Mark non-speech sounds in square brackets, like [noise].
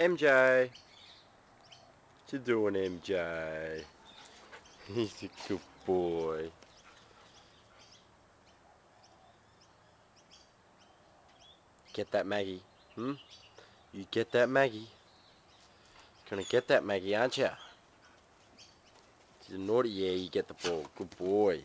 MJ. What you doing, MJ? [laughs] He's a good boy. Get that Maggie, hmm? You get that Maggie. Gonna get that Maggie, aren't you? She's a naughty, yeah, you get the ball. Good boy.